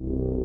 Thank